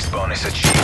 Request bonus achieved.